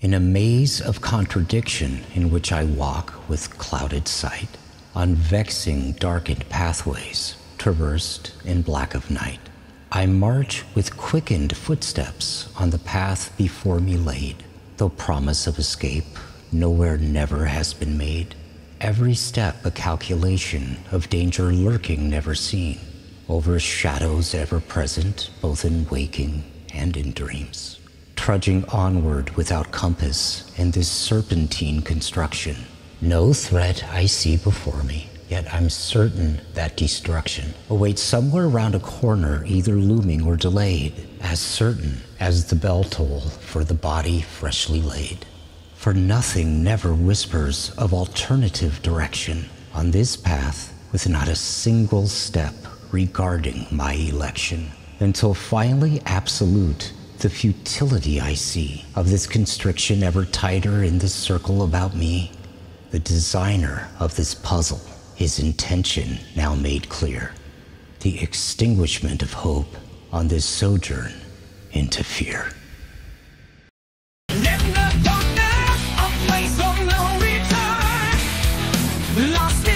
In a maze of contradiction in which I walk with clouded sight, on vexing, darkened pathways traversed in black of night, I march with quickened footsteps on the path before me laid, though promise of escape nowhere never has been made. Every step a calculation of danger lurking never seen, over shadows ever present, both in waking and in dreams trudging onward without compass in this serpentine construction. No threat I see before me, yet I'm certain that destruction awaits somewhere around a corner, either looming or delayed, as certain as the bell toll for the body freshly laid. For nothing never whispers of alternative direction on this path with not a single step regarding my election, until finally absolute the futility I see of this constriction ever tighter in the circle about me. The designer of this puzzle, his intention now made clear. The extinguishment of hope on this sojourn into fear. Darkness, Lost